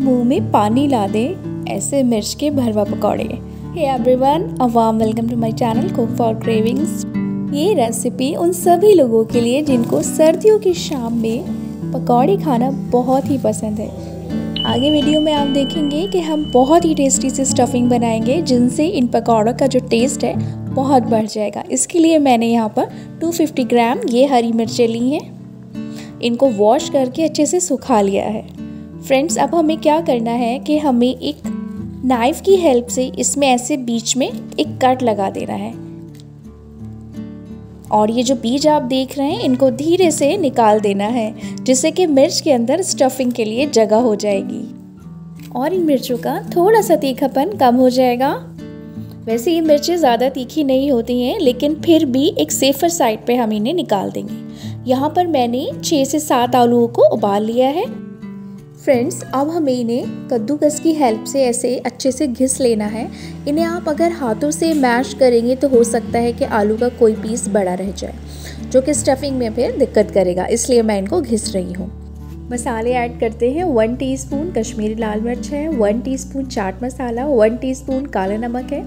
मुँह में पानी ला दे, ऐसे मिर्च के भरवा पकौड़े। Hey everyone a warm welcome to my channel cook for cravings ये रेसिपी उन सभी लोगों के लिए जिनको सर्दियों की शाम में पकौड़े खाना बहुत ही पसंद है। आगे वीडियो में आप देखेंगे कि हम बहुत ही टेस्टी से स्टफिंग बनाएँगे, जिनसे इन पकौड़ों का जो टेस्ट है, बहुत बढ़ जाएगा। इसके लिए मैंने यहाँ पर 250 ग्राम ये हरी मिर्चें ली हैं। इनको वॉश करके अच्छे से सुखा लिया है। फ्रेंड्स अब हमें क्या करना है कि हमें एक नाइफ़ की हेल्प से इसमें ऐसे बीच में एक कट लगा देना है। और ये जो बीज आप देख रहे हैं, इनको धीरे से निकाल देना है, जिससे कि मिर्च के अंदर स्टफिंग के लिए जगह हो जाएगी। और इन मिर्चों का थोड़ा सा तीखापन कम हो जाएगा। वैसे ये मिर्चें ज़्यादा तीखी नहीं होती हैं, लेकिन फिर भी एक सेफर साइड पे हम इन्हें निकाल देंगे। यहाँ पर मैंने छः से सात आलूओं को उबाल लिया है। फ्रेंड्स अब हमें इन्हें कद्दूकस की हेल्प से ऐसे अच्छे से घिस लेना है। इन्हें आप अगर हाथों से मैश करेंगे तो हो सकता है कि आलू का कोई पीस बड़ा रह जाए, जो कि स्टफिंग में फिर दिक्कत करेगा, इसलिए मैं इनको घिस रही हूँ। मसाले ऐड करते हैं। वन टीस्पून कश्मीरी लाल मिर्च है one teaspoon chaat masala one teaspoon काला नमक है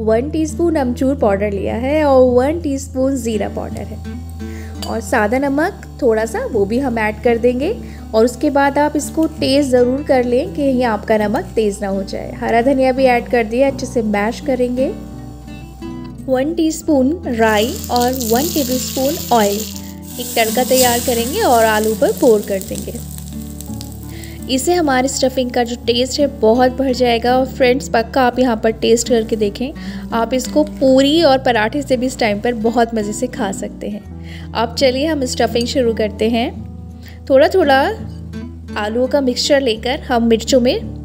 वन टीस्पून अमचूर पाउडर लिया है और वन टीस्पून ज़ीरा पाउडर है। और सादा नमक थोड़ा सा वो भी हम ऐड कर देंगे। और उसके बाद आप इसको तेज़ ज़रूर कर लें कि ये आपका नमक तेज़ ना हो जाए। हरा धनिया भी ऐड कर दिया, अच्छे से मैश करेंगे। वन टीस्पून राई और वन टेबलस्पून ऑयल एक तड़का तैयार करेंगे और आलू पर पोर कर देंगे। इससे हमारे स्टफिंग का जो टेस्ट है, बहुत बढ़ जाएगा। और फ्रेंड्स पक्का आप यहाँ पर टेस्ट करके देखें। आप इसको पूरी और पराठे से भी इस टाइम पर बहुत मज़े से खा सकते हैं। अब चलिए हम स्टफिंग शुरू करते हैं। थोड़ा थोड़ा आलूओं का मिक्सचर लेकर हम मिर्चों में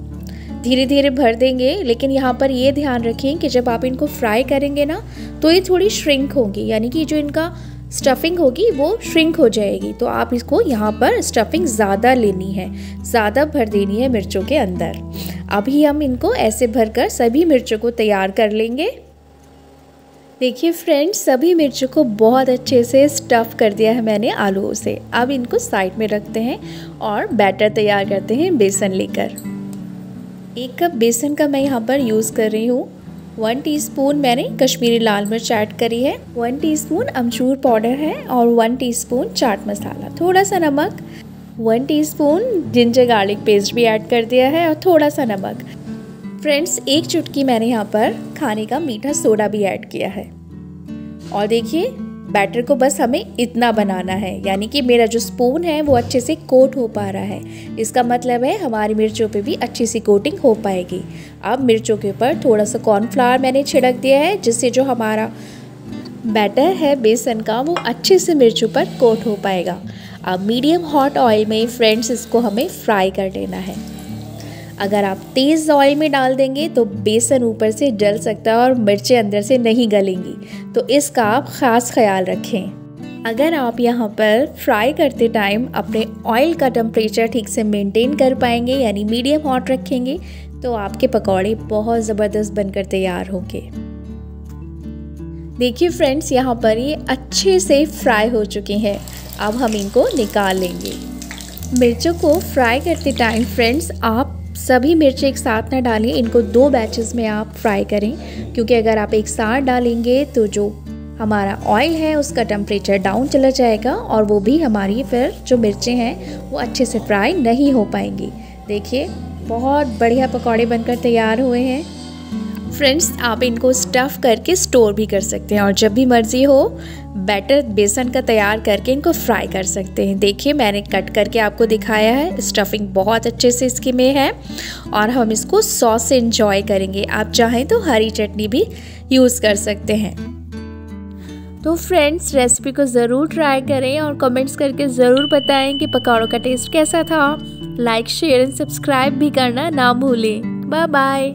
धीरे धीरे भर देंगे। लेकिन यहाँ पर ये ध्यान रखें कि जब आप इनको फ्राई करेंगे ना तो ये थोड़ी श्रिंक होंगी। यानी कि जो इनका स्टफिंग होगी, वो श्रिंक हो जाएगी। तो आप इसको यहाँ पर स्टफिंग ज़्यादा लेनी है, ज़्यादा भर देनी है मिर्चों के अंदर। अभी हम इनको ऐसे भरकर सभी मिर्चों को तैयार कर लेंगे। देखिए फ्रेंड्स, सभी मिर्चों को बहुत अच्छे से स्टफ़ कर दिया है मैंने आलूओं से। अब इनको साइड में रखते हैं और बैटर तैयार करते हैं बेसन लेकर। एक कप बेसन का मैं यहाँ पर यूज़ कर रही हूँ। वन टीस्पून मैंने कश्मीरी लाल मिर्च ऐड करी है, वन टीस्पून अमचूर पाउडर है और वन टीस्पून चाट मसाला। थोड़ा सा नमक, one teaspoon ginger garlic paste भी ऐड कर दिया है और थोड़ा सा नमक। फ्रेंड्स, एक चुटकी मैंने यहाँ पर खाने का मीठा सोडा भी ऐड किया है। और देखिए बैटर को बस हमें इतना बनाना है, यानी कि मेरा जो स्पून है वो अच्छे से कोट हो पा रहा है। इसका मतलब है हमारी मिर्चों पे भी अच्छी सी कोटिंग हो पाएगी। अब मिर्चों के ऊपर थोड़ा सा कॉर्नफ्लावर मैंने छिड़क दिया है, जिससे जो हमारा बैटर है, बेसन का, वो अच्छे से मिर्चों पर कोट हो पाएगा। अब मीडियम हॉट ऑयल में फ्रेंड्स इसको हमें फ्राई कर लेना है। अगर आप तेज़ ऑयल में डाल देंगे तो बेसन ऊपर से जल सकता है और मिर्चें अंदर से नहीं गलेंगी। तो इसका आप ख़ास ख्याल रखें। अगर आप यहाँ पर फ्राई करते टाइम अपने ऑयल का टेम्परेचर ठीक से मेंटेन कर पाएँगे, यानी मीडियम हॉट रखेंगे तो आपके पकौड़े बहुत ज़बरदस्त बनकर तैयार होंगे। देखिए फ्रेंड्स यहाँ पर ये अच्छे से फ्राई हो चुके हैं। अब हम इनको निकाल लेंगे। मिर्चों को फ्राई करते टाइम फ्रेंड्स आप सभी मिर्च एक साथ ना डालें। इनको दो बैचेस में आप फ्राई करें। क्योंकि अगर आप एक साथ डालेंगे तो जो हमारा ऑयल है, उसका टेम्परेचर डाउन चला जाएगा और वो भी हमारी फिर जो मिर्चें हैं, वो अच्छे से फ्राई नहीं हो पाएँगी। देखिए, बहुत बढ़िया पकौड़े बनकर तैयार हुए हैं। फ्रेंड्स, आप इनको स्टफ़ करके स्टोर भी कर सकते हैं और जब भी मर्ज़ी हो बैटर बेसन का तैयार करके इनको फ्राई कर सकते हैं। देखिए, मैंने कट करके आपको दिखाया है स्टफिंग बहुत अच्छे से इसके में है और हम इसको सॉस से इंजॉय करेंगे। आप चाहें तो हरी चटनी भी यूज़ कर सकते हैं। तो फ्रेंड्स रेसिपी को ज़रूर ट्राई करें और कमेंट्स करके ज़रूर बताएँ कि पकौड़ों का टेस्ट कैसा था। लाइक शेयर एंड सब्सक्राइब भी करना ना भूलें। Bye bye